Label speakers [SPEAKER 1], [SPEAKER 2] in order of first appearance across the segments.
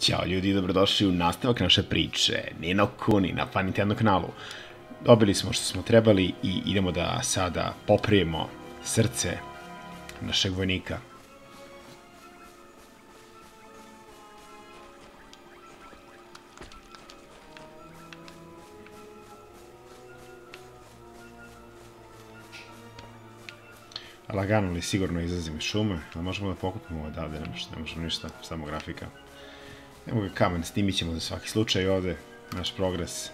[SPEAKER 1] Ćao ljudi, dobrodošli u nastavak naše priče. Nino Kuni na Nintendo kanalu. Dobili smo što smo trebali i idemo da sada poprijemo srce našeg vojnika. Lagano li sigurno izlazimo iz šume, ali možemo da pokupimo odavde, ne možemo ništa, samo grafika. Evo ga kamen, snimit ćemo za svaki slučaj ovde, naš progres.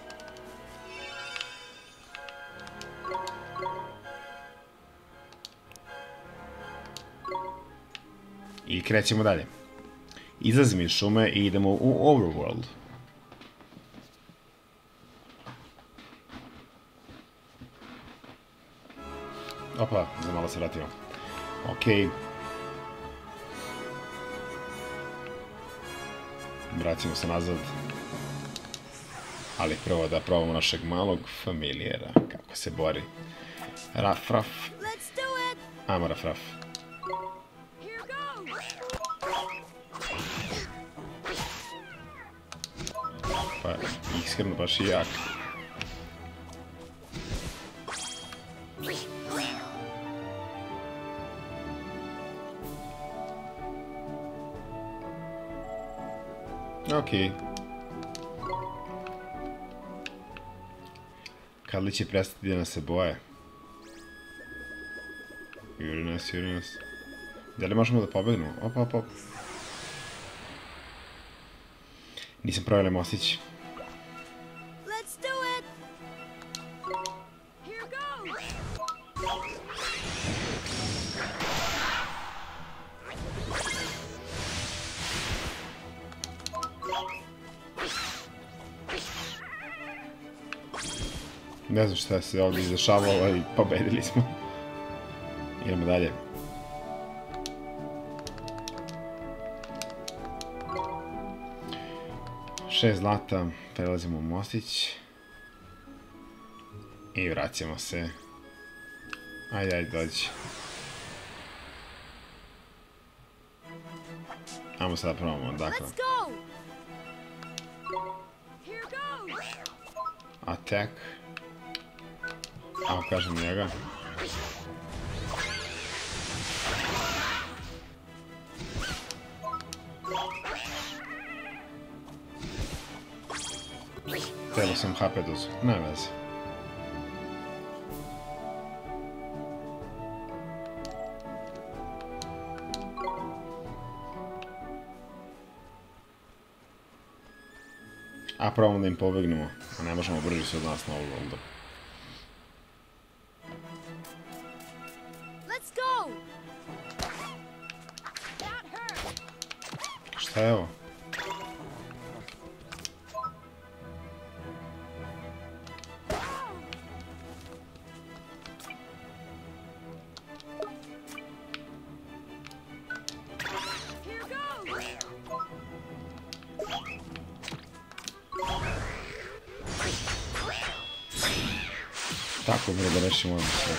[SPEAKER 1] I krećemo dalje. Izlazimo iz šume i idemo u Overworld. Opa, za malo se vratimo. Okej. Vraćamo se nazad. Ali prvo da probamo našeg malog familijera, kako se bori. Raf, raf. Ajmo, raf, raf. Pa, iskreno baš i jak. Okej. Kad li će prestati da nas se boje? Juri nas, juri nas. Da li možemo da pobegnemo? Opa, opa, opa. Nisam provjela mostić. Ne znam šta se ovdje izdešavalo, ali pobedili smo. Idemo dalje. Šest zlata, prelazimo u mostić. I vraćamo se. Ajde, ajde, dođi. Ajmo sada probamo, dakle. Attack. Evo kažem njega. Trebao sam HP dozu, ne veze. A probamo da im pobegnemo, a ne možemo brži se od nas na ovu céu.
[SPEAKER 2] Tako, tá,
[SPEAKER 1] bro, né, da rešimo ono sve.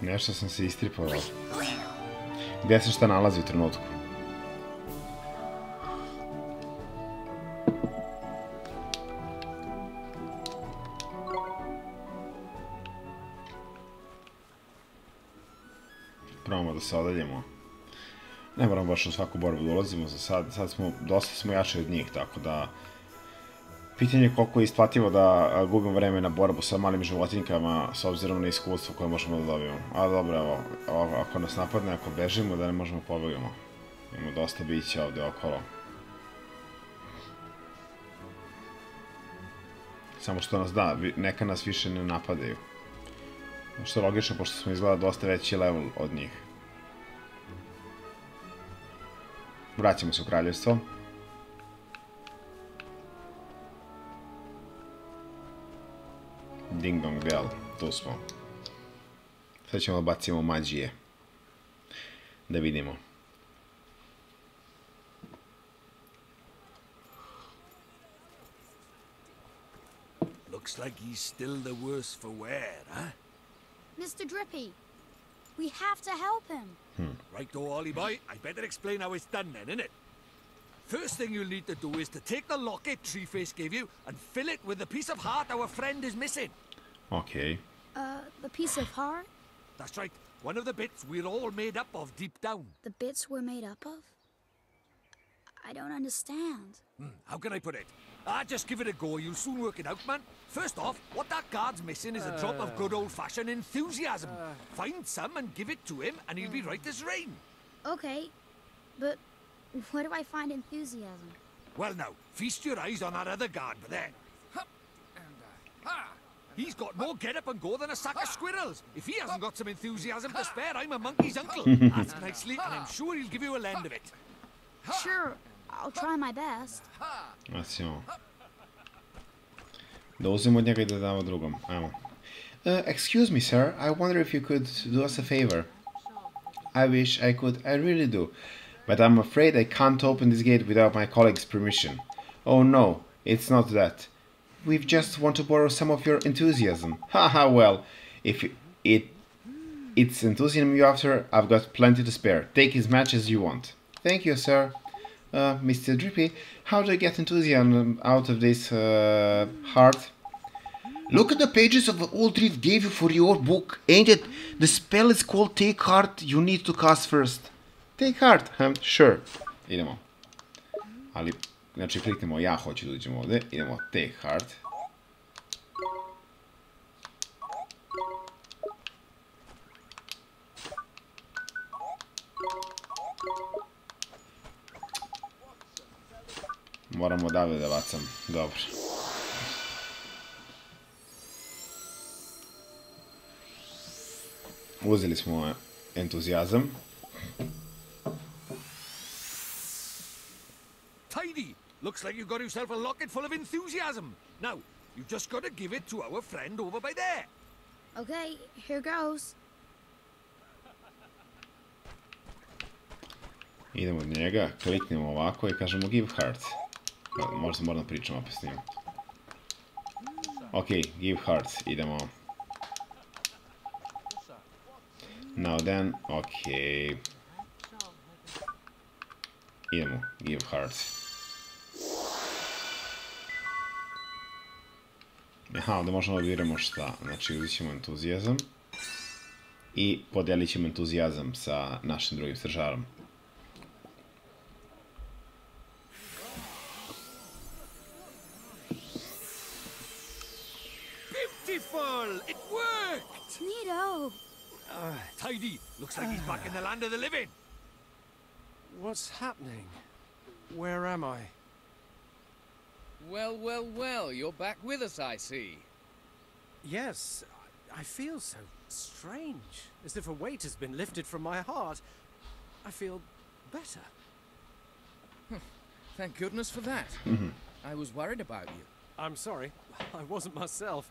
[SPEAKER 1] Nešto sam se istripao. Gdje se šta nalazi u trenutku? Probamo da se odaljemo. Ne moramo baš u svaku borbu da ulazimo za sad. Sad smo, dosta smo jači od njih, tako da... Pitanje je koliko je isplativo da a, gubimo vreme na borbu sa malim životinjkama s obzirom na iskustvo koje možemo da dobijemo. A dobro, evo, ako nas napadne, ako bežimo, da ne možemo pobegamo. Imamo dosta bića ovde okolo. Samo što nas da, neka nas više ne napadaju. Što je logično, pošto smo izgleda dosta veći level od njih. Vraćamo se u kraljevstvo. Ding tu smo. Sad ćemo da bacimo mađije. Da vidimo.
[SPEAKER 3] Looks like he's still the worse for wear, huh?
[SPEAKER 2] Mr. Drippy,
[SPEAKER 3] We have to help him. Hmm.
[SPEAKER 4] Right, though, Ollie boy, I better explain how it's done then, innit? First thing you'll need to do is to take the locket Treeface gave you and fill it with the piece of heart our friend is missing.
[SPEAKER 1] Ok.
[SPEAKER 3] Uh, the piece of heart?
[SPEAKER 4] That's right, one of the bits we're all made up of deep down.
[SPEAKER 3] The bits we're made up of? I don't understand.
[SPEAKER 4] Hmm, how can I put it? Ah, just give it a go, you'll soon work it out, man. First off, what that guard's missing is a drop of good old-fashioned enthusiasm. Find some and give it to him, and he'll be right as rain.
[SPEAKER 3] Okay, but where do I find enthusiasm?
[SPEAKER 4] Well now, feast your eyes on that other guard there. He's got more get up and go than a sack of ah. squirrels. If he hasn't got some enthusiasm to ah. spare, I'm a monkey's uncle. Ask nicely, and I'm ah. sure he'll give you a lend of it.
[SPEAKER 3] Sure, I'll try my best.
[SPEAKER 1] Asimo. Da uzmemo od njega i da damo drugom. Ajmo. Uh, excuse me, sir. I wonder if you could do us a favor. I wish I could. I really do. But I'm afraid I can't open this gate without my colleague's permission. Oh no, it's not that. We just want to borrow some of your enthusiasm. Haha, well, if it it's enthusiasm you're after, I've got plenty to spare. Take as much as you want. Thank you, sir. Uh, Mr. Drippy, how do I get enthusiasm out of this uh, heart?
[SPEAKER 5] Look at the pages of the old Drift gave you for your book. Ain't it? The spell is called Take Heart. You need to cast first.
[SPEAKER 1] Take heart, huh? Sure. Idemo. Ali, znači kliknemo ja hoću da uđem ovde. Idemo take heart. Moram odavde da bacam. Dobro. Uzeli smo entuzijazam.
[SPEAKER 4] Looks like you've got yourself a locket full of enthusiasm. Now, you've just got to give it to our friend over by there.
[SPEAKER 3] Okay, here goes.
[SPEAKER 1] Idemo od njega, kliknemo ovako i kažemo give heart. E, Možda moram da pričam opet s njim. Ok, give heart, idemo. Now then, ok. Idemo, give heart. Aha, ovdje možemo da biramo šta. Znači, uzet ćemo entuzijazam. I podelit ćemo entuzijazam sa našim drugim stražarom.
[SPEAKER 4] Beautiful! It worked!
[SPEAKER 3] Neato.
[SPEAKER 4] Tidy! Looks like he's back in the land of the living.
[SPEAKER 6] What's happening? Where am I?
[SPEAKER 7] Well, well, well, you're back with us, I see.
[SPEAKER 6] Yes, I I feel so strange, as if a weight has been lifted from my heart. I feel better.
[SPEAKER 7] Thank goodness for that. Mm-hmm. I was worried about you.
[SPEAKER 6] I'm sorry, I wasn't myself.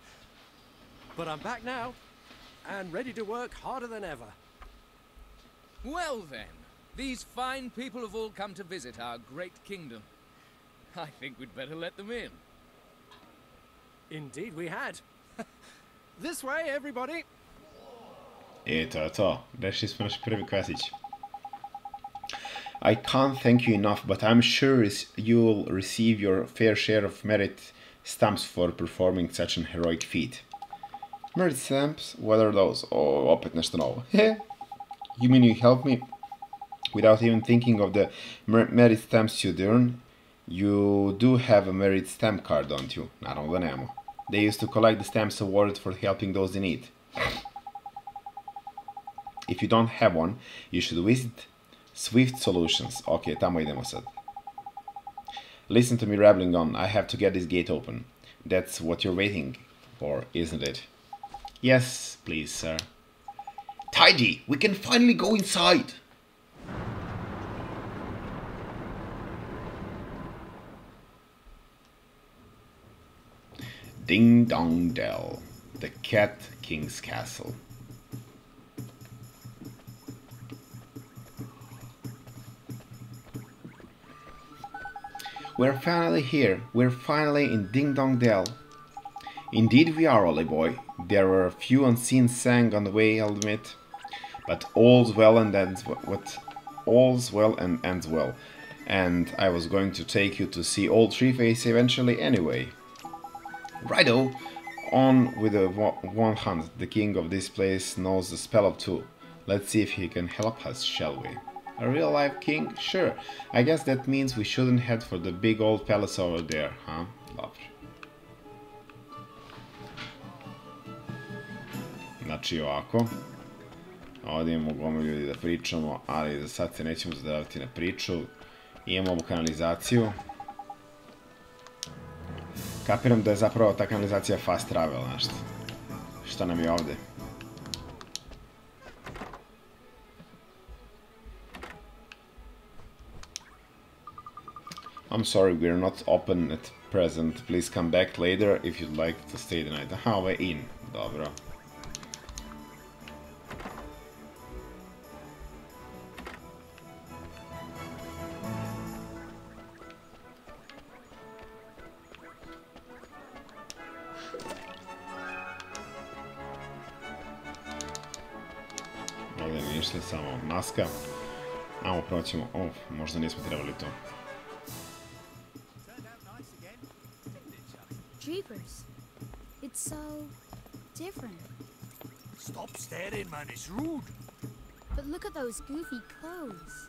[SPEAKER 6] But I'm back now, and ready to work harder than ever.
[SPEAKER 7] Well then, these fine people have all come to visit our great kingdom. I think we'd better let them in.
[SPEAKER 6] Indeed, we had. this way, everybody.
[SPEAKER 1] I to je to. Rešili smo naš prvi kvestić. I can't thank you enough, but I'm sure you'll receive your fair share of merit stamps for performing such an heroic feat. Merit stamps? What are those? Oh, opet nešto novo. you mean you help me without even thinking of the mer- merit stamps you'd earn? You do have a merit stamp card, don't you? Naravno da nemamo. They used to collect the stamps awarded for helping those in need. If you don't have one, you should visit Swift Solutions. Ok, tamo idemo sad. Listen to me rambling on. I have to get this gate open. That's what you're waiting for, isn't it? Yes, please, sir.
[SPEAKER 5] Tidy, we can finally go inside.
[SPEAKER 1] Ding Dong Dell, the Cat King's Castle. We're finally here. We're finally in Ding Dong Dell. Indeed, we are, Ollie boy. There were a few unseen sang on the way, I'll admit. But all's well and ends what all's well and ends well. And I was going to take you to see old Treeface eventually anyway. Righto! On with the one hand. The king of this place knows the spell of two. Let's see if he can help us, shall we? A real life king? Sure. I guess that means we shouldn't head for the big old palace over there, huh? Dobro. Znači ovako. Ovdje imamo gomilu ljudi da pričamo, ali za sad se nećemo zadavati na priču. Imamo kanalizaciju. Kapiram da je zapravo ta kanalizacija fast travel, znaš. Šta nam je ovdje? I'm sorry, we're not open at present. Please come back later if you'd like to stay the night. Aha, ovo je in. Dobro. Amo proćemo, oh, možda nismo trebali to.
[SPEAKER 3] Jeepers. It's so different.
[SPEAKER 4] Stop staring, man. It's rude.
[SPEAKER 3] But look at those goofy clothes.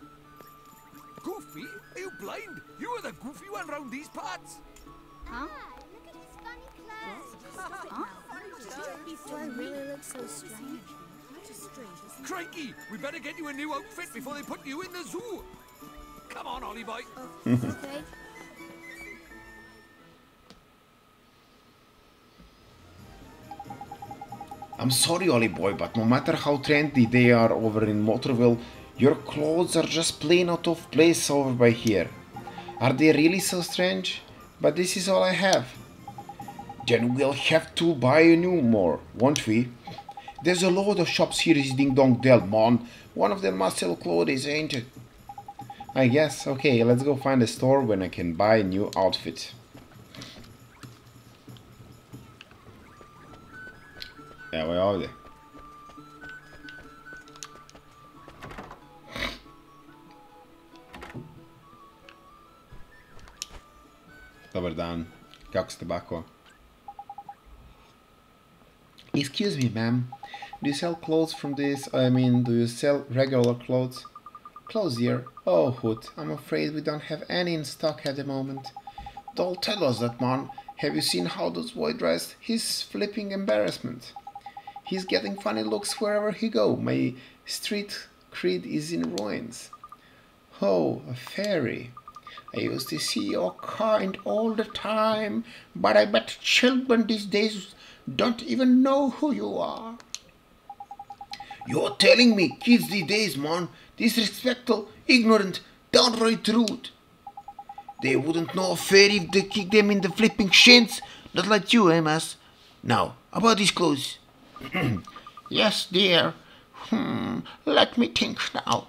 [SPEAKER 4] Goofy? Are you blind? You are the goofy one round these parts.
[SPEAKER 3] Huh? Huh? Do I really look so strange?
[SPEAKER 4] Crikey, we better get you a new outfit before they put you in the zoo. Come on, Ollie boy.
[SPEAKER 3] Oh, okay.
[SPEAKER 1] I'm sorry, Ollie boy, but no matter how trendy they are over in Motorville, your clothes are just plain out of place over by here. Are they really so strange? But this is all I have. Then we'll have to buy a new more, won't we? There's a lot of shops here is Ding Dong Delmon. One of them must sell clothes, ain't it? I guess. Okay, let's go find a store when I can buy a new outfit. Evo je ovdje. Dobar dan. Kako ste, bako? Excuse me, ma'am. Do you sell clothes from this? I mean, do you sell regular clothes? Clothes here? Oh, Hood, I'm afraid we don't have any in stock at the moment. Don't tell us that, man. Have you seen how this boy dressed? He's flipping embarrassment. He's getting funny looks wherever he go. My street creed is in ruins. Oh, a fairy. I used to see your kind all the time, but I bet children these days don't even know who you are. You're telling me kids these days, man, disrespectful, ignorant, downright rude. They wouldn't know a fairy if they kick them in the flipping shins, not like you, eh, Mas? Now, about these clothes. yes, dear. Hmm, let me think now.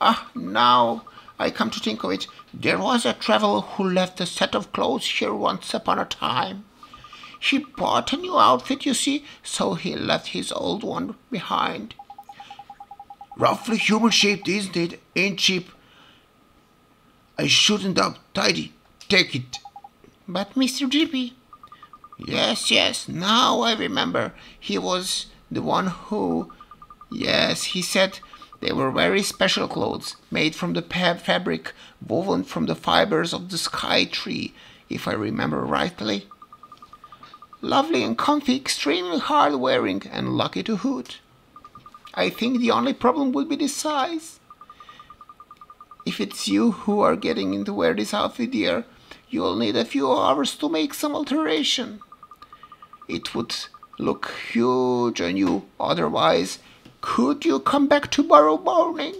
[SPEAKER 1] Ah, now I come to think of it, there was a traveler who left a set of clothes here once upon a time. He bought a new outfit, you see, so he left his old one behind. Roughly human shaped, isn't it? Ain't cheap. I shouldn't have tidy. Take it. But Mr. Drippy. Yes, yes, now I remember. He was the one who. Yes, he said they were very special clothes, made from the fabric woven from the fibers of the sky tree, if I remember rightly. Lovely and comfy, extremely hard wearing, and lucky to hoot. I think the only problem will be the size. If it's you who are getting to wear this outfit, dear, you'll need a few hours to make some alteration. It would look huge on you otherwise. Could you come back tomorrow morning?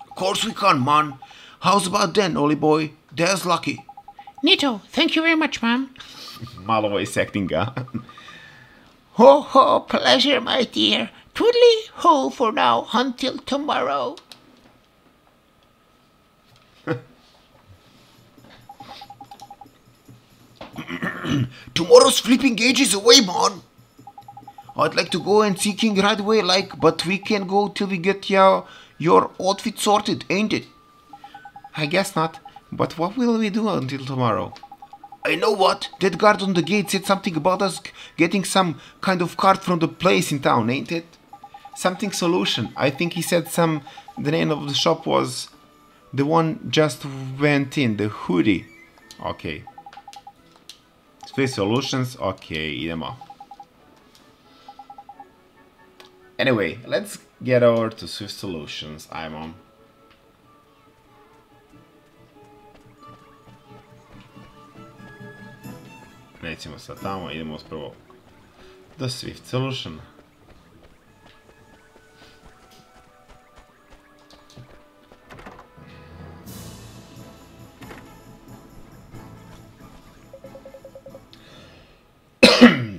[SPEAKER 1] Of course we can, man. How's about then, Ollie boy? There's lucky. Nito, thank you very much, ma'am. Malo voice acting, uh, Ho ho, pleasure, my dear. Twiddly ho for now until tomorrow. Tomorrow's flipping gauge is away, man.
[SPEAKER 5] I'd like to go and see King right away, like, but we can't go till we get your, your outfit sorted, ain't it?
[SPEAKER 1] I guess not. But what will we do until tomorrow?
[SPEAKER 5] I know what. That guard on the gate said something about us getting some kind of card from the place in town, ain't it?
[SPEAKER 1] Something solution. I think he said some. The name of the shop was. The one just went in, the hoodie. Okay. Swift Solutions, okay, idemo. Anyway, let's get over to Swift Solutions, ajmo. Nećemo tamo, idemo The Swift Solution.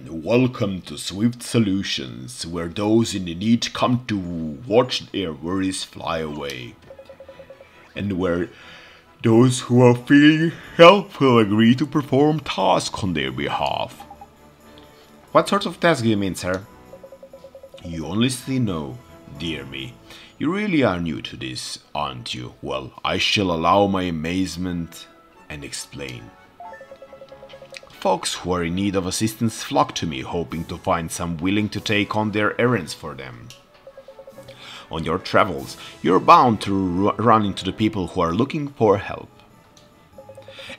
[SPEAKER 1] Welcome to Swift Solutions, where those in need come to watch their worries fly away. And where those who are feeling helpful agree to perform tasks on their behalf. What sort of task do you mean, sir? You honestly know, dear me. You really are new to this, aren't you? Well, I shall allow my amazement and explain. Folks who are in need of assistance flock to me, hoping to find some willing to take on their errands for them. On your travels, you're bound to run into the people who are looking for help.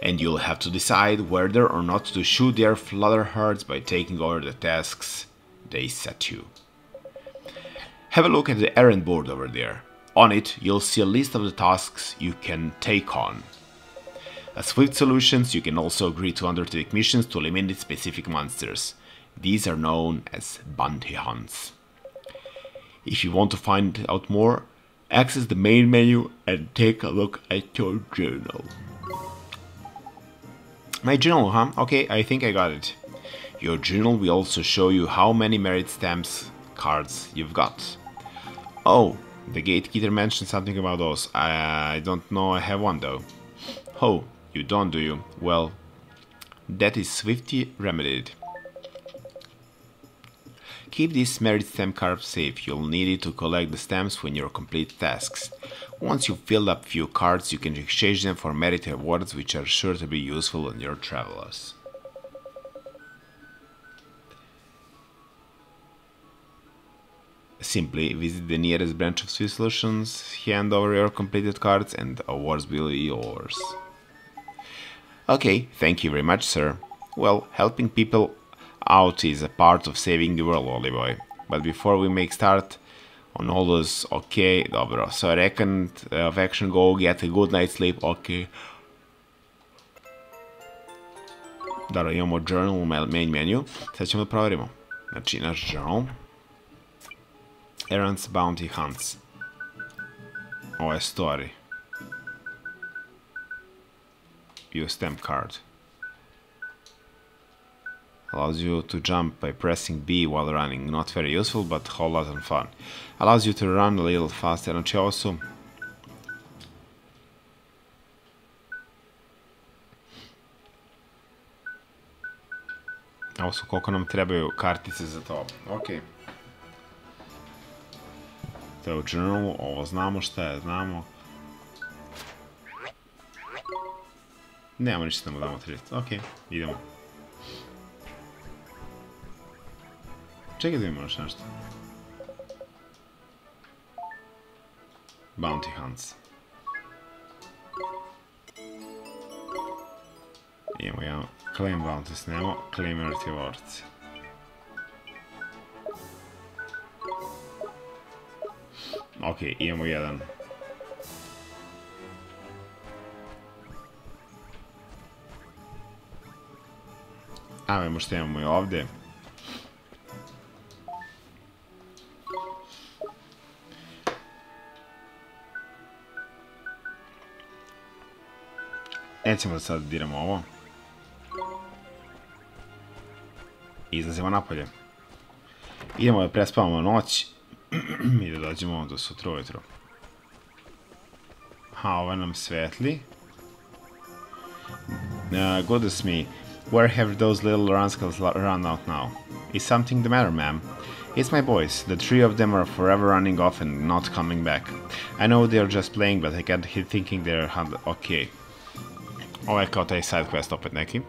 [SPEAKER 1] And you'll have to decide whether or not to shoot their flutter hearts by taking over the tasks they set you. Have a look at the errand board over there. On it, you'll see a list of the tasks you can take on. As Swift Solutions, you can also agree to undertake missions to eliminate specific monsters. These are known as bounty hunts. If you want to find out more, access the main menu and take a look at your journal. My journal, huh? Okay, I think I got it. Your journal will also show you how many merit stamps cards you've got. Oh, the gatekeeper mentioned something about those. I, don't know I have one though. Oh, you don't, do you? Well, that is swiftly remedied. Keep this merit stamp card safe, you'll need it to collect the stamps when you complete tasks. Once you've filled up few cards, you can exchange them for merit rewards which are sure to be useful on your travels. Simply visit the nearest branch of Swift Solutions, hand over your completed cards and awards will be yours. Okay, thank you very much, sir. Well, helping people out is a part of saving the world, Ollie boy. But before we make start on all those, okay, dobro. So second uh, of action, go get a good night's sleep, okay. Dobro, imamo journal main menu. Sad ćemo da proverimo. Znači, naš journal. Errands Bounty Hunts. Ovo je story. Use stamp card. Allows you to jump by pressing B while running. Not very useful, but whole lot of fun. Allows you to run a little faster. Znači ovo su... Ovo su koliko nam trebaju kartice za to. Okej. To je u ovo znamo šta je, znamo. Nemamo ništa da mu damo treći. Ok, idemo. Čekaj da imamo još nešto. Bounty Hunts. Imamo jedan Claim Bounties, nemamo Claim Earth Rewards. Ok, imamo jedan. Ajmo što imamo i ovdje. Nećemo sad diramo ovo. Izlazimo napolje. Idemo da prespavamo noć i da dođemo do sutra ujutro. Ha, ovo nam svetli. Uh, goodness me, where have those little rascals run out now? Is something the matter, ma'am? It's my boys. The three of them are forever running off and not coming back. I know they're just playing, but I help thinking they're okay. Ovo je kao taj side quest opet neki.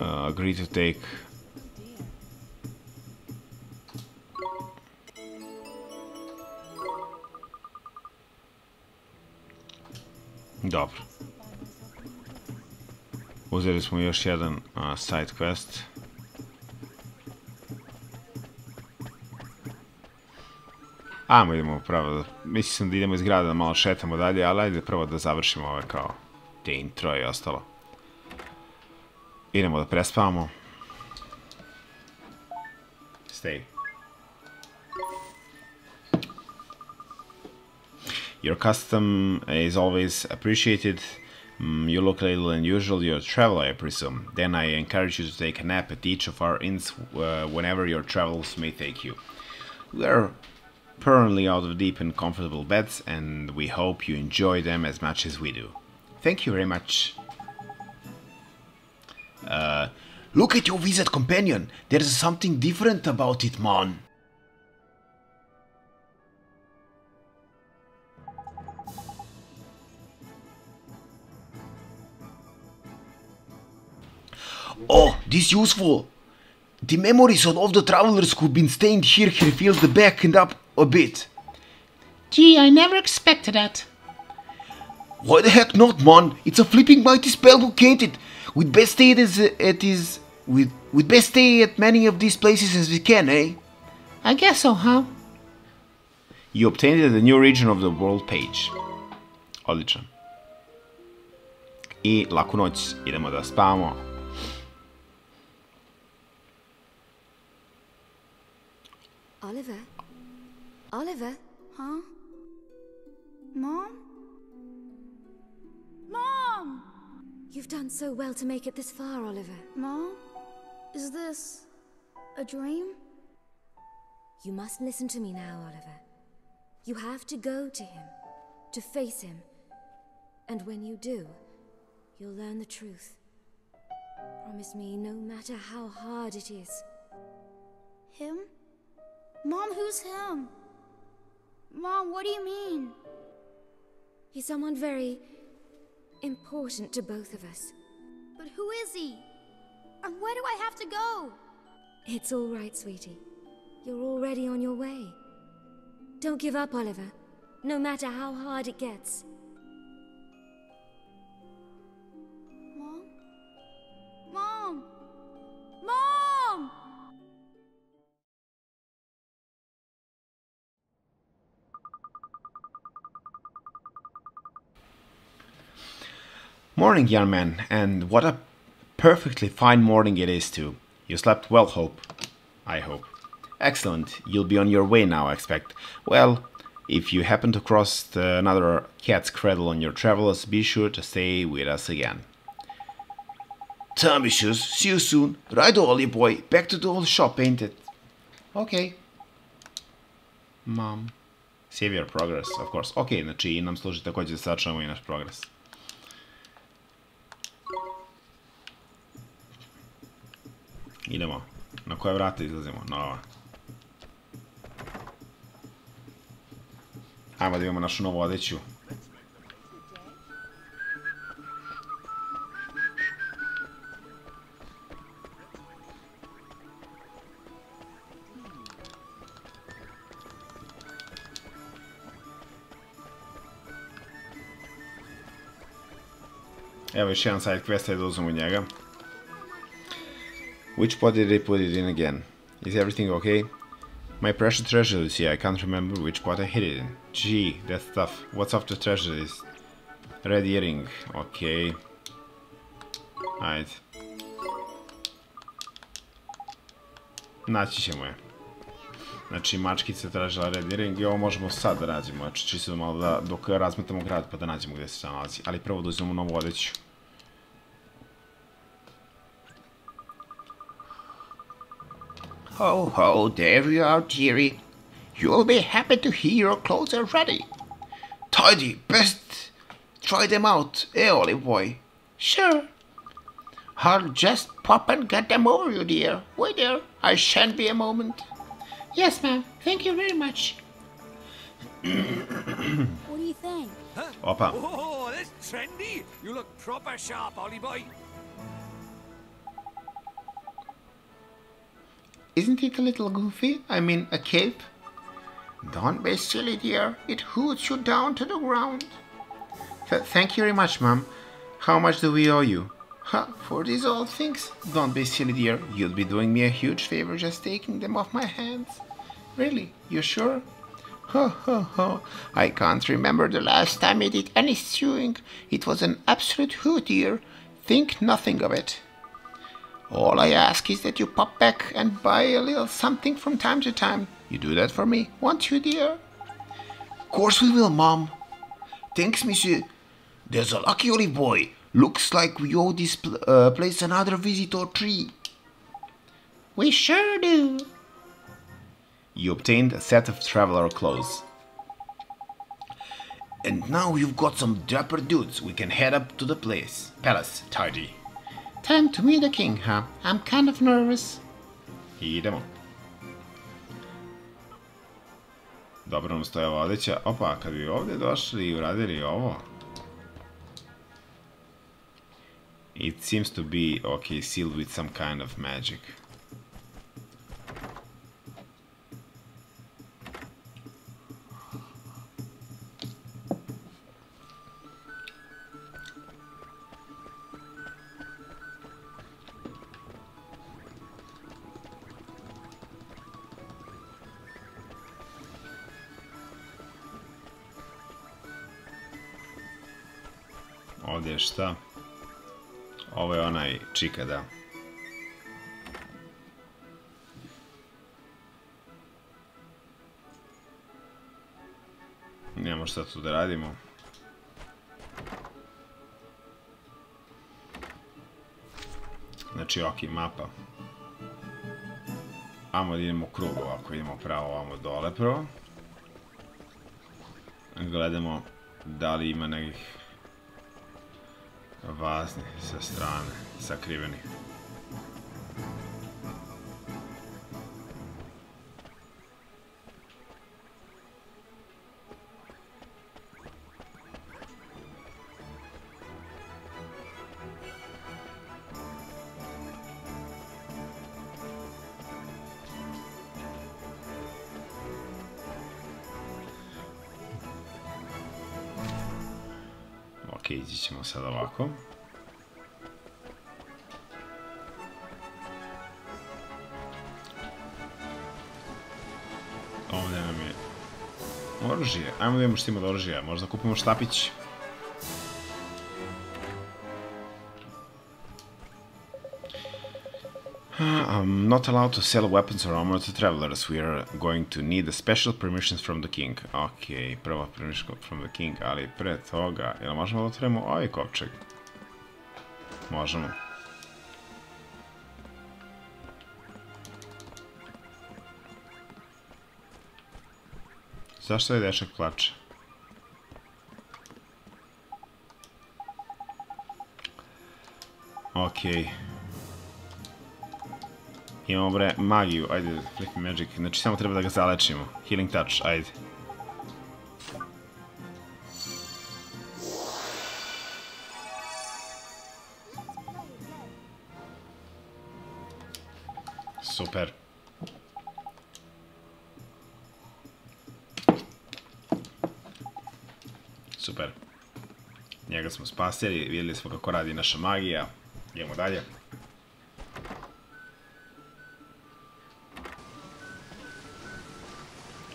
[SPEAKER 1] Uh, agree to take Dobro. Uzeli smo još jedan uh, side quest. Ajmo idemo pravo, sam da idemo iz grada da malo šetamo dalje, ali ajde prvo da završimo ove kao te intro i ostalo. Idemo da prespavamo. Stay. Your custom is always appreciated. Mm, you look a little unusual. You're a traveler, I presume. Then I encourage you to take a nap at each of our inns uh, whenever your travels may take you. We are permanently out of deep and comfortable beds, and we hope you enjoy them as much as we do. Thank you very much.
[SPEAKER 5] Uh, look at your wizard companion. There's something different about it, man. Oh, this useful. The memories of all the travelers who've been staying here filled the back and up a bit.
[SPEAKER 8] Gee, I never expected that.
[SPEAKER 5] Why the heck not, man? It's a flipping mighty spellbook, ain't it? We'd best stay at, his, at his, we'd, we'd best stay at many of these places as we can, eh?
[SPEAKER 8] I guess so, huh?
[SPEAKER 1] You obtained the new region of the world page. Odličan. I laku noć, idemo da spavamo.
[SPEAKER 9] Oliver? Oliver?
[SPEAKER 3] Huh? Mom? Mom!
[SPEAKER 9] You've done so well to make it this far, Oliver.
[SPEAKER 3] Mom? Is this a dream?
[SPEAKER 9] You must listen to me now, Oliver. You have to go to him, to face him. And when you do, you'll learn the truth. Promise me, no matter how hard it is.
[SPEAKER 3] Him? Mom, who's him? Mom, what do you mean?
[SPEAKER 9] He's someone very important to both of us.
[SPEAKER 3] But who is he? And where do I have to go?
[SPEAKER 9] It's all right, sweetie. You're already on your way. Don't give up, Oliver, no matter how hard it gets.
[SPEAKER 1] Morning, young man, and what a perfectly fine morning it is too. You slept well, hope. I hope. Excellent. You'll be on your way now, I expect. Well, if you happen to cross the- another cat's cradle on your travels, be sure to stay with us again.
[SPEAKER 5] Ambitious, see you soon. Right, Ollie boy. Back to the old shop, ain't it?
[SPEAKER 1] Okay. Mom. Save your progress, of course. Ok, znači i nam služi također da sačuvamo i naš progres. Idemo. Na koje vrata izlazimo? Na ova. Ajmo da imamo našu novu odeću. Evo još jedan side quest, da uzmemo njega. Which pot did I put it in again? Is everything okay? My precious treasuries, yeah, I can't remember which pot I hid it in. Gee, that's tough. What's off the treasuries? Red earring, okay. Ajde. Naći ćemo je. Znači, mačkica tražila red earring i ovo možemo sad da nađemo. Znači, čisto malo da, dok razmetamo grad pa da nađemo gde se nalazi. Ali prvo da uzmemo novu odeću.
[SPEAKER 5] Ho ho, there you are, dearie. You'll be happy to hear your clothes are ready. Tidy, best try them out, eh, Ollie boy?
[SPEAKER 8] Sure.
[SPEAKER 5] I'll just pop and get them over you, dear. Wait there, I shan't be a moment.
[SPEAKER 8] Yes, ma'am. Thank you very much.
[SPEAKER 3] What do you think?
[SPEAKER 1] Opa,
[SPEAKER 4] Oh, that's trendy. You look proper sharp, Ollie boy.
[SPEAKER 5] Isn't it a little goofy? I mean, a cape? Don't be silly, dear. It hoots you down to the ground. Th- thank you very much, Mum. How much do we owe you? Ha, for these old things? Don't be silly, dear. You'll be doing me a huge favor just taking them off my hands. Really? You sure? Ho, ho, ho. I can't remember the last time I did any sewing. It was an absolute hoot, dear. Think nothing of it. All I ask is that you pop back and buy a little something from time to time. You do that for me, won't you, dear? Of course we will, Mom. Thanks, Monsieur. There's a lucky Ollie boy. Looks like we owe this pl- uh, place another visit or three.
[SPEAKER 8] We sure do.
[SPEAKER 1] you obtained a set of traveler clothes.
[SPEAKER 5] And now you've got some dapper dudes. We can head up to the place.
[SPEAKER 1] Palace, tidy.
[SPEAKER 8] Time to meet the king, huh? I'm kind of nervous.
[SPEAKER 1] Idemo. Dobro nam stoje. Opa, kad bi ovdje došli i uradili ovo... It seems to be, okay, sealed with some kind of magic. Šta? Ovo je onaj čika, da. Nemamo šta tu da radimo. Znači, ok, mapa. Amo da idemo krug ovako, idemo pravo ovamo dole prvo. Gledamo da li ima nekih vazni sa strane, sakriveni. Ok, ići ćemo sad ovako. Ovdje nam je oružje. Ajmo da vidimo što ima oružja. Možda kupimo štapić. I'm not allowed to sell weapons or armor to travelers. We are going to need special permissions from the king. Ok, prva permission from the king, ali pre toga, jel možemo da otvorimo ovaj? Možemo. Zašto je dečak plače? Okej. Imamo bre magiju, ajde, flip magic, znači samo treba da ga zalečimo. Healing touch, ajde. Super. Super. Njega smo spasili, vidjeli smo kako radi naša magija. Idemo dalje.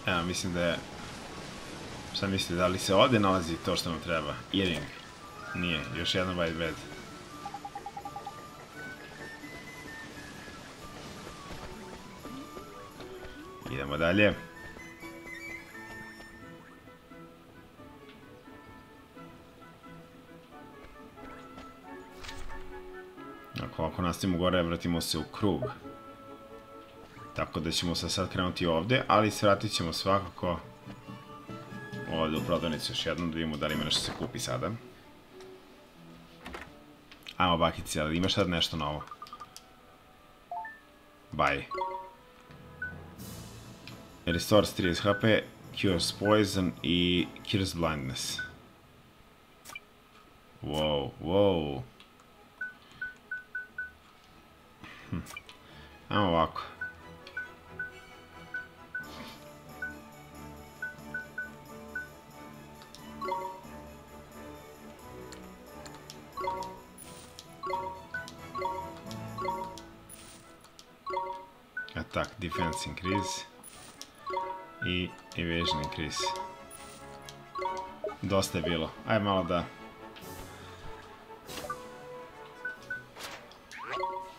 [SPEAKER 1] Evo, mislim da je... Šta mislite, da li se ovdje nalazi to što nam treba? Earring. Nije, još jedno white bed. Idemo dalje. Ako, ako nastavimo gore, vratimo se u krug. Tako da ćemo se sad krenuti ovdje, ali svratit ćemo svakako ovdje u prodavnicu još jednom da vidimo da li ima nešto se kupi sada. Ajmo bakici, ali imaš sad nešto novo. Bye. Restores 30 HP, Cures Poison i Cures Blindness. Wow, wow. Hm. Ajmo ovako. Defense increase i evasion increase. Dosta je bilo. Ajde malo da...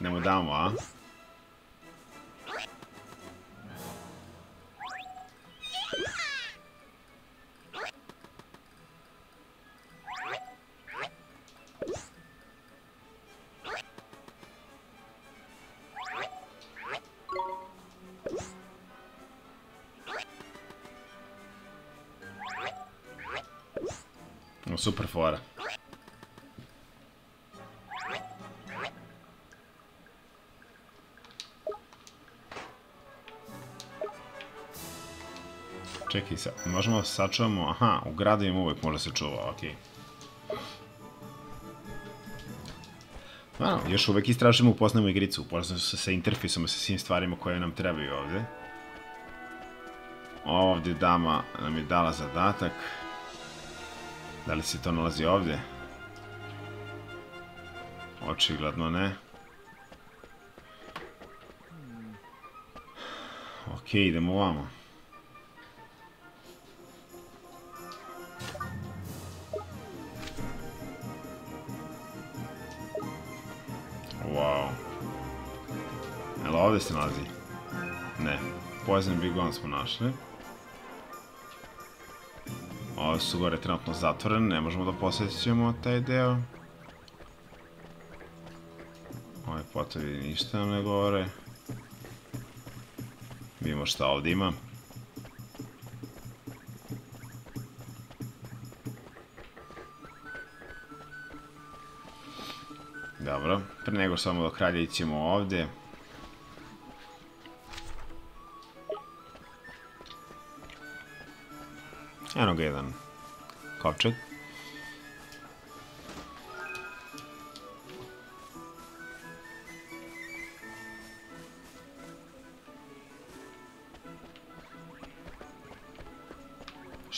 [SPEAKER 1] Ne damo, a? Super fora. Čekaj, sa, možemo sačuvamo, aha, u gradovima uvek može se čuva, okej. Ano, još uvek istražujemo, upoznamo igricu, upoznamo se sa interfejsom sa svim stvarima koje nam trebaju ovde. Ovde dama nam je dala zadatak. Da li se to nalazi ovde? Očigledno ne. Ok, idemo ovamo. Wow. Jel ovde se nalazi? Ne. Poison Big One smo našli. Ove su gore trenutno zatvorene, ne možemo da posjećamo taj deo. Ove potovi ništa nam ne govore. Vidimo šta ovdje ima. Dobro, pre nego samo do kralja ićemo ovdje. Eno ga jedan Kauczyk.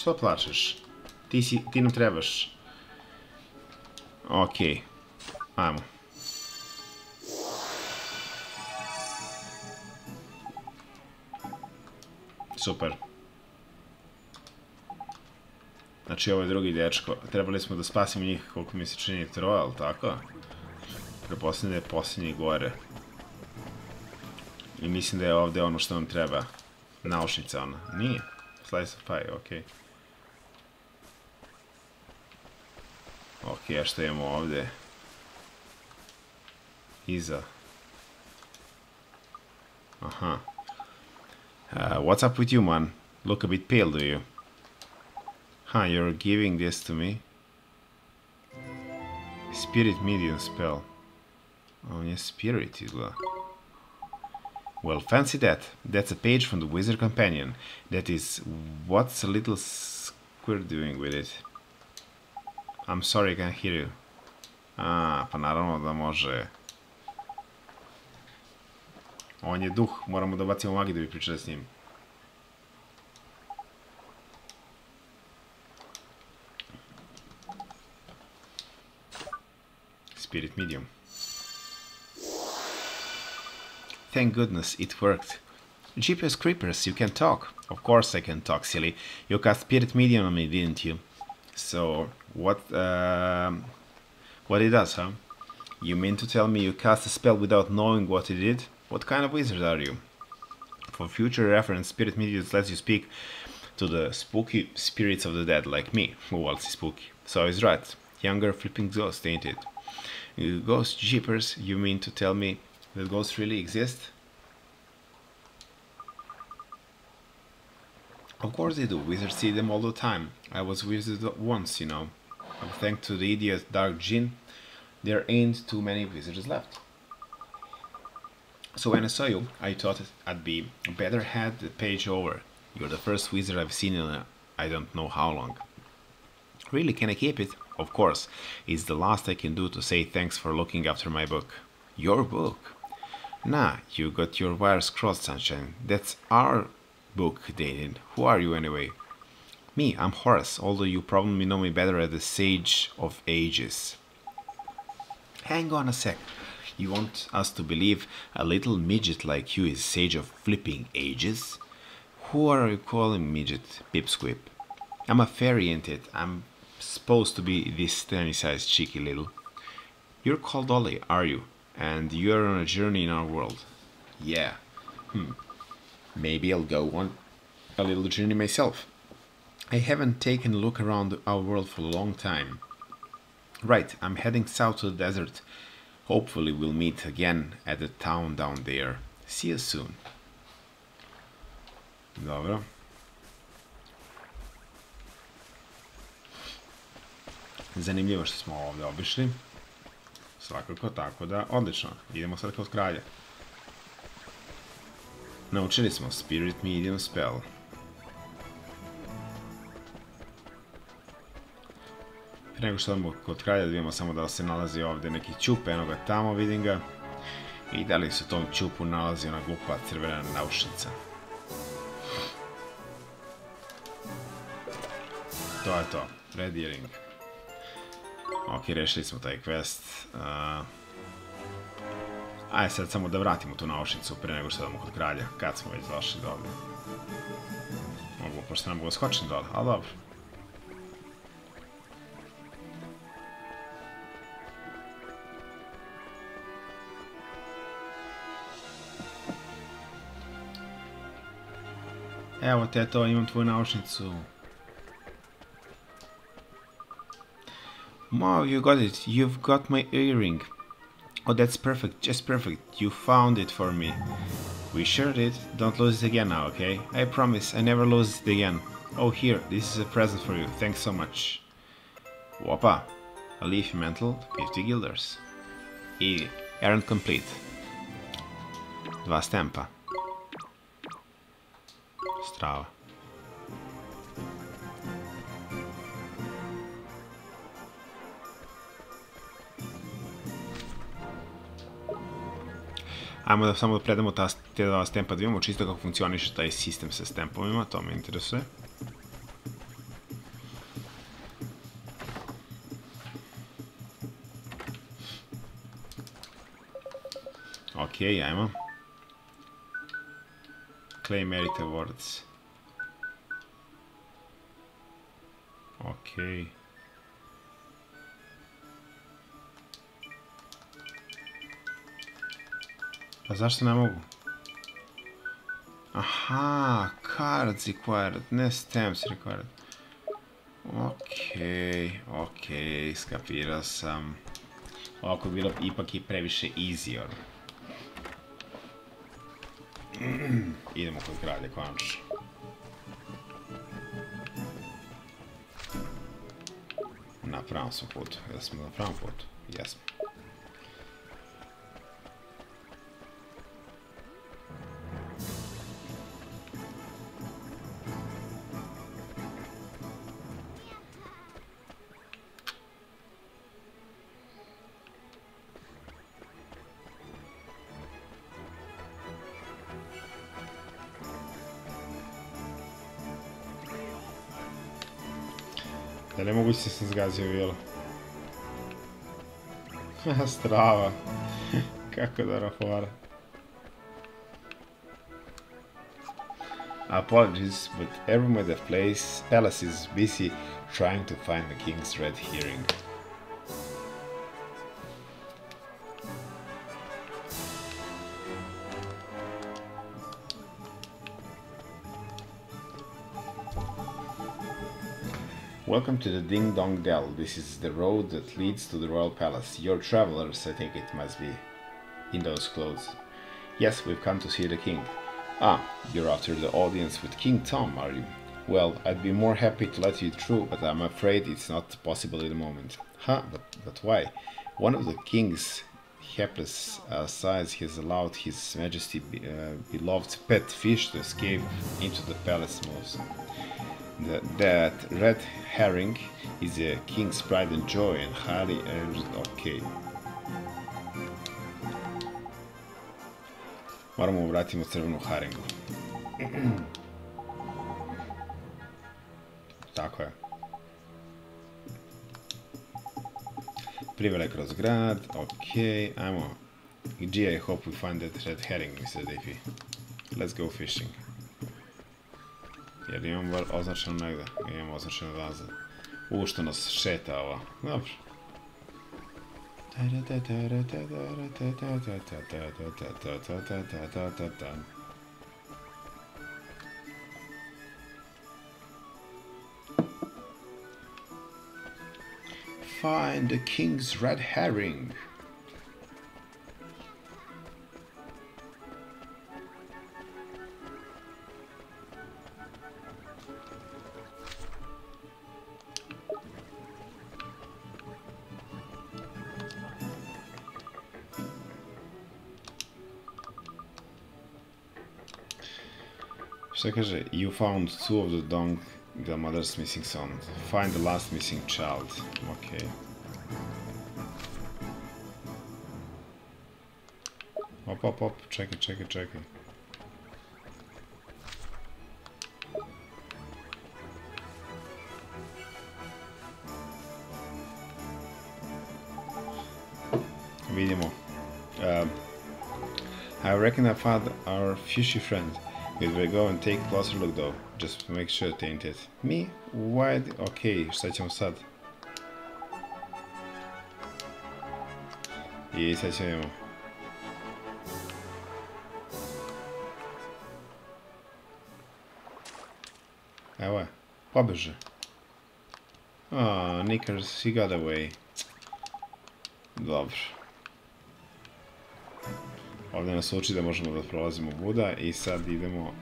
[SPEAKER 1] Co placzesz? Ty, si, ty nam trebasz. Okej. Super. Znači ovo je drugi dečko. Trebali smo da spasimo njih koliko mi se čini troje, ali tako? Preposlednje da je posljednji gore. I mislim da je ovde ono što nam treba. Naušnica ona. Nije. Slice of pie, okej. Okay. Ok, a što imamo ovde? Iza. Aha. Uh, what's up with you, man? Look a bit pale, do you? Huh, you're giving this to me? Spirit medium spell. On je spirit izgleda. Well, fancy that. That's a page from the Wizard Companion. That is, what's a little squid doing with it? I'm sorry, I can't hear you. A, pa naravno da može. On je duh, moramo da bacimo magiju da bi pričali s njim. Spirit medium. Thank goodness it worked. GPS creepers, you can talk. Of course I can talk, silly. You cast spirit medium on me, didn't you? So, what, uh, what it does, huh? You mean to tell me you cast a spell without knowing what it did? What kind of wizard are you? For future reference, Spirit Medium lets you speak to the spooky spirits of the dead, like me. Who else is spooky? So he's right. Younger flipping ghost, ain't it? Ghost jeepers, you mean to tell me that ghosts really exist? Of course they do. Wizards see them all the time. I was wizard once, you know. Thanks to the idiot Dark Djinn, there ain't too many wizards left. So when I saw you, I thought I'd be better had the page over. You're the first wizard I've seen in I don't know how long. Really, can I keep it? Of course. It's the last I can do to say thanks for looking after my book. Your book? Nah, you got your wires crossed, Sunshine. That's our book, Dated. Who are you anyway? Me, I'm Horace, although you probably know me better as the Sage of Ages. Hang on a sec. You want us to believe a little midget like you is Sage of Flipping Ages? Who are you calling midget, Pipsqueak? I'm a fairy, ain't it? I'm supposed to be this tiny sized cheeky little. You're called Ollie, are you? And you're on a journey in our world. Yeah. Hmm. Maybe I'll go on a little journey myself. I haven't taken a look around our world for a long time. Right, I'm heading south to the desert. Hopefully we'll meet again at the town down there. See you soon. Dobro. Zanimljivo što smo ovdje obišli. Svakako, tako da, odlično. Idemo sad kod kralja. Naučili smo Spirit Medium Spell. Prije nego što odemo kod kralja, da vidimo samo da se nalazi ovdje neki ga tamo, vidim ga. I da li se u tom ćupu nalazi ona glupa crvena naušnica. To je to, Red Earring. Ok, rešili smo taj quest. Uh, ajde sad samo da vratimo tu naušnicu pre nego što idemo kod kralja, kad smo već došli do ovdje. Mogu, pošto ne mogu skočiti dole, ali dobro. Evo te to, imam tvoju naučnicu. Wow, you got it. You've got my earring. Oh, that's perfect. Just perfect. You found it for me. We sure did. Don't lose it again now, okay? I promise. I never lose it again. Oh, here. This is a present for you. Thanks so much. Whoppa. A leafy mantle, 50 guilders. I errand complete. Dva stempa. Strava. Ajmo da samo da predamo ta, te dva stempa da čisto kako funkcioniše taj sistem sa stempovima, to me interesuje. Ok, ajmo. Claim Merit Awards. Ok. Pa zašto ne mogu? Aha, cards required, ne stamps required. Okej, okej, skapirao sam. Ovako je bilo ipak i previše easier. Idemo kod kralja, konačno. Na pravom smo putu. Jesmo na pravom putu? Jesmo. Da je moguće da sam zgazio vilo? Strava. Kako da fora. Apologies, but everyone at the place, palace is busy trying to find the king's red herring. Welcome to the Ding Dong Dell. This is the road that leads to the royal palace. Your travelers, I think it must be, in those clothes. Yes, we've come to see the king. Ah, you're after the audience with King Tom, are you? Well, I'd be more happy to let you through, but I'm afraid it's not possible at the moment. Huh, but, but why? One of the king's hapless uh, sides has allowed His Majesty be, uh, beloved pet fish to escape into the palace moles. That red herring is a king's pride and joy and highly urged. Okay. Moramo vratimo crvenu haringu. Tako je. Privele kroz grad, ok, ajmo. Gee, I hope we find that red herring, Mr. Drippy. Let's go fishing. Jer imam bar označeno negde, imam označeno nazad. U, što nas šeta ova. Dobro. Find the king's red herring. Kaže? You found two of the dong the mother's missing son. Find the last missing child. Okay. Op, op, op, čekaj, čekaj, čekaj. Vidimo. Um, I reckon I found our fishy friend. We will go and take closer look though. Just make sure it ain't it. Me? Why? Ok, šta ćemo sad? I sad ćemo. Evo je, pobeže. Ah, Nickers, he got away. Dobro. Ovdje nas uči da možemo da prolazimo Buda i sad idemo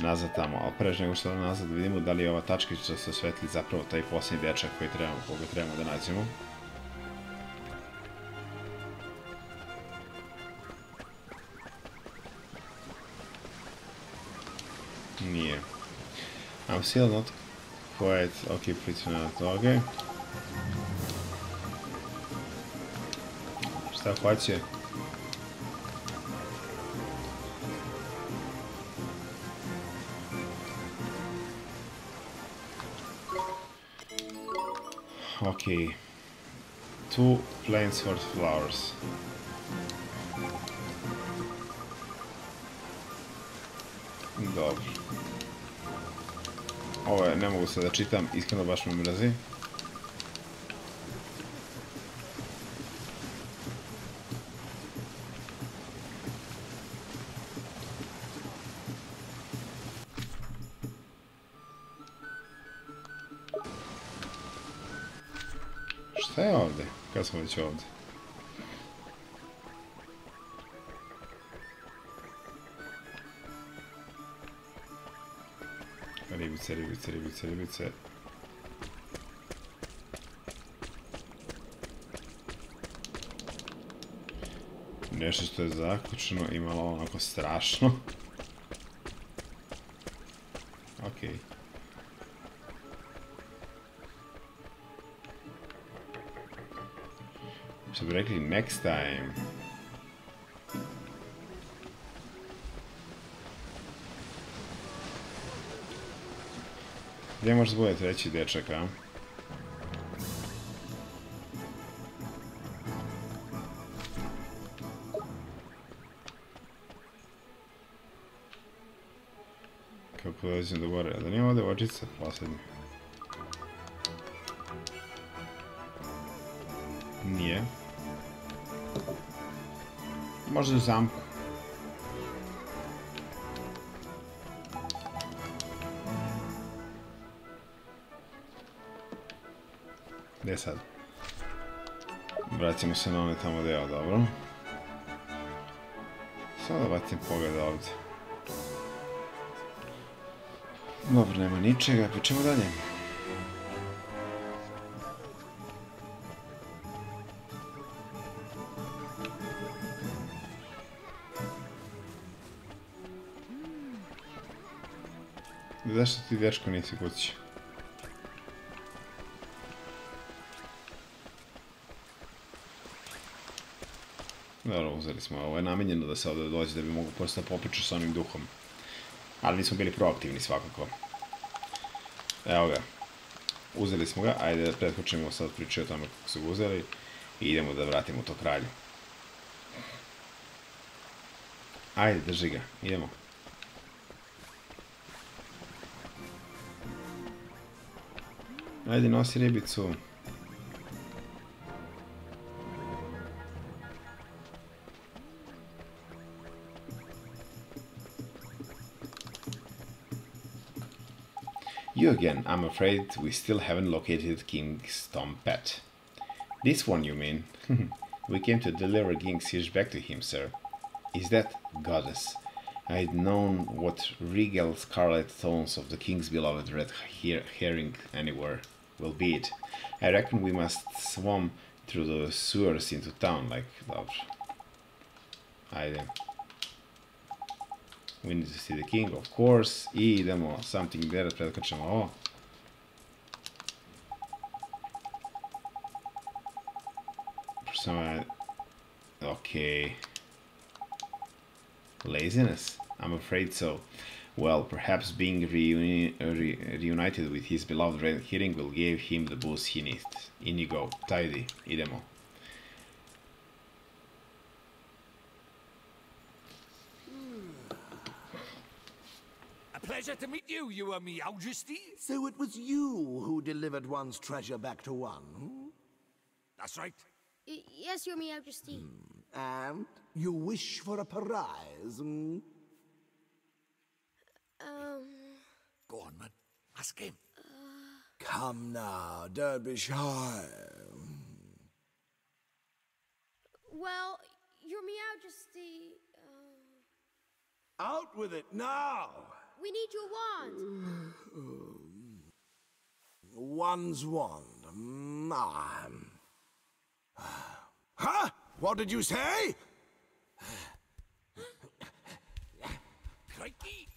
[SPEAKER 1] nazad tamo, ali pre nego što da nazad vidimo da li je ova tačkica se svetli zapravo taj posljednji dečak koji trebamo, koga trebamo da nađemo. Nije. I'm still not quite okay pretty not okay. Šta hoće? Okay. Two planes for flowers. Dobro. Ovo je, ne mogu se da čitam, iskreno baš me mrazi. Smo već ovde? Ribice, ribice, ribice, ribice. Nešto što je zaključeno i malo onako strašno. Should likely next time. Gdzie może zbudać leci deczek, a? Population do water. Do nie ma do łodzicy? Fasadnie. Nie. Možda u zamku. Gdje sad? Vratimo se na one tamo deo, dobro. Samo da bacim pogled ovdje. Dobro, nema ničega, pričemo dalje. Zašto ti dečko nisi kući? Dobro, uzeli smo. Ovo je namenjeno da se ovde dođe da bi mogu da popriču sa onim duhom. Ali nismo bili proaktivni svakako. Evo ga. Uzeli smo ga, ajde da pretpočemo sad priče o tome kako su ga uzeli i idemo da vratimo to kralju. Ajde, drži ga, idemo. Ajde, nosi ribicu. You again, I'm afraid we still haven't located King's Tom Pet. This one, you mean? we came to deliver King Siege back to him, sir. Is that goddess? I'd known what regal scarlet tones of the king's beloved red her- herring anywhere will be it. I reckon we must swim through the sewers into town like that. Ajde. We need to see the king, of course. I idemo something there, pretkačemo ovo. Samo je... Okay. Laziness? I'm afraid so. Well, perhaps being reuni- re- reunited with his beloved red herring will give him the boost he needs. In you. Tidy. Idemo.
[SPEAKER 4] A pleasure to meet you, you are me, Majesty.
[SPEAKER 10] So it was you who delivered one's treasure back to one? hmm?
[SPEAKER 4] That's right.
[SPEAKER 3] Y- yes, Your Majesty.
[SPEAKER 10] And you wish for a prize? hmm?
[SPEAKER 3] Um,
[SPEAKER 4] Go on, man. Ask him.
[SPEAKER 10] Come now, don't be shy.
[SPEAKER 3] well, Your Majesty, uh,
[SPEAKER 10] Out with it now!
[SPEAKER 3] we need your wand.
[SPEAKER 10] One's wand. Ah. Huh? What did you say?
[SPEAKER 4] Crikey.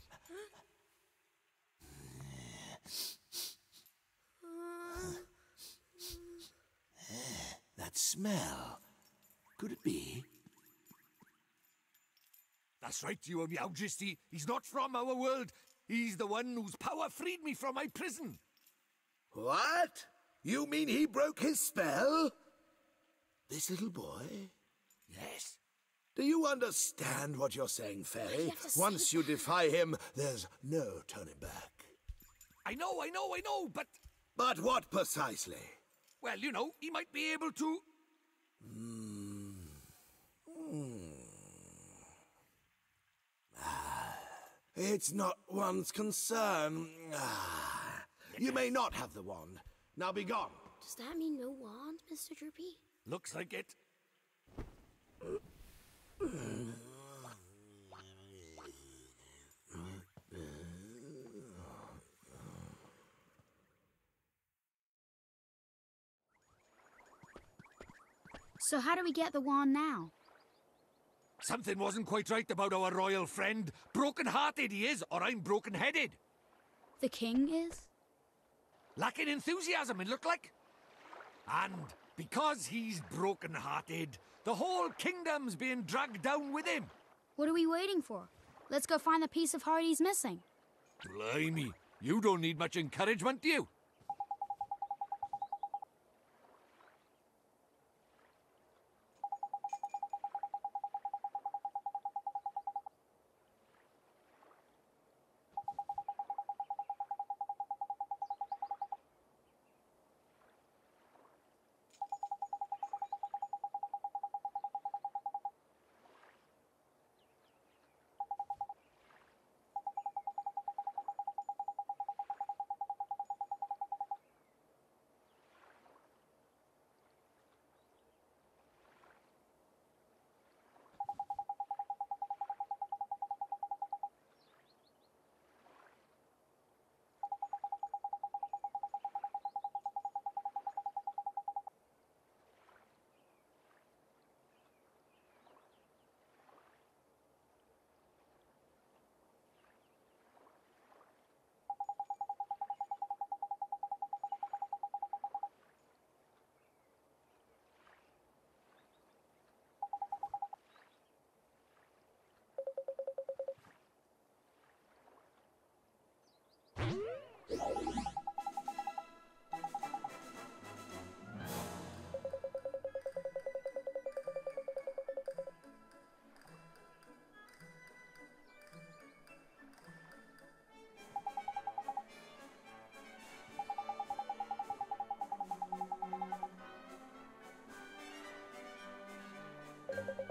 [SPEAKER 10] That smell. Could it be?
[SPEAKER 4] That's right, you and me, Majesty. He's not from our world. He's the one whose power freed me from my prison.
[SPEAKER 10] What? You mean he broke his spell? This little boy?
[SPEAKER 4] Yes.
[SPEAKER 10] Do you understand what you're saying, Fairy?
[SPEAKER 3] have to say
[SPEAKER 10] Once you defy him, there's no turning back.
[SPEAKER 4] I know, I know, I know, but,
[SPEAKER 10] But what precisely?
[SPEAKER 4] Well, you know, he might be able to.
[SPEAKER 10] It's not one's concern. Ah. You may not have the wand. Now be gone.
[SPEAKER 3] Does that mean no wand, Mr. Drippy?
[SPEAKER 4] Looks like it.
[SPEAKER 3] So how do we get the wand now?
[SPEAKER 4] Something wasn't quite right about our royal friend. Broken hearted he is, or I'm broken headed.
[SPEAKER 3] The king is?
[SPEAKER 4] Lacking enthusiasm, it look like. And because he's broken hearted, the whole kingdom's being dragged down with him.
[SPEAKER 3] What are we waiting for? Let's go find the piece of heart he's missing.
[SPEAKER 4] Blimey, you don't need much encouragement, do you? you